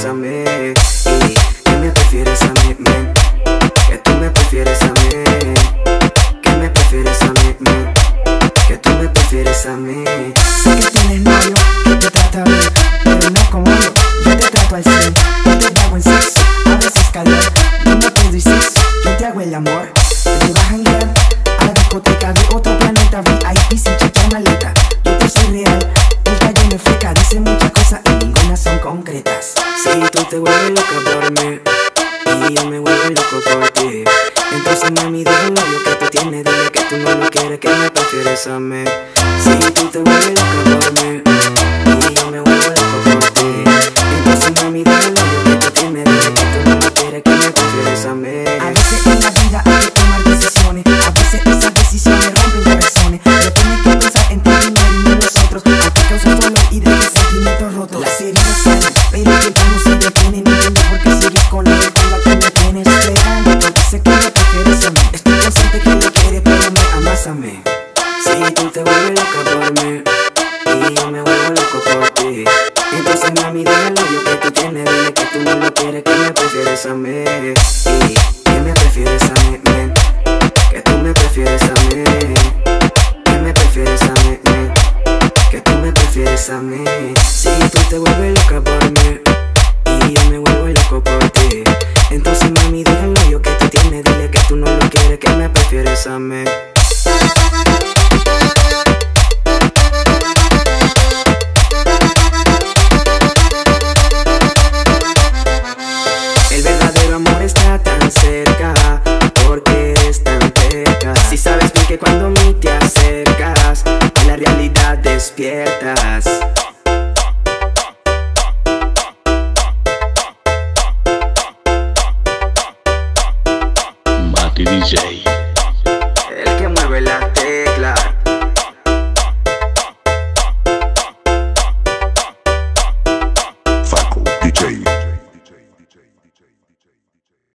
que me prefieres a mí, me, que tú me prefieres a mí, que me prefieres a mí, me, que tú me prefieres a mí. Sé que tienes novio que te trata bien, pero no como yo, yo te trato al cien, yo te da buen sexo, a veces calor, yo no te sexo, yo te hago el amor, te vas a a la discoteca de otro planeta, VIP sin chichar maleta, yo te soy real. y yo me vuelvo loco por ti. Entonces mami, déjame lo que tú tienes, dile que tú no lo quieres, que me prefieres a mí. Si tú te vuelves loco por mí. Tú te vuelves loca por mí. Y yo me vuelvo loco por ti. Entonces mami, déjalo yo que tú tienes. Dile que tú no lo quieres, que me prefieres a mí. Y que me prefieres a mí. Que tú me prefieres a mí. Que me prefieres a mí. Que tú me prefieres a mí. Si tú te vuelves loca por mí. Y yo me vuelvo loco por ti. Entonces mami, déjalo yo que tú tienes. Dile que tú no lo quieres, que me prefieres a mí sabes bien que cuando a mí te acercas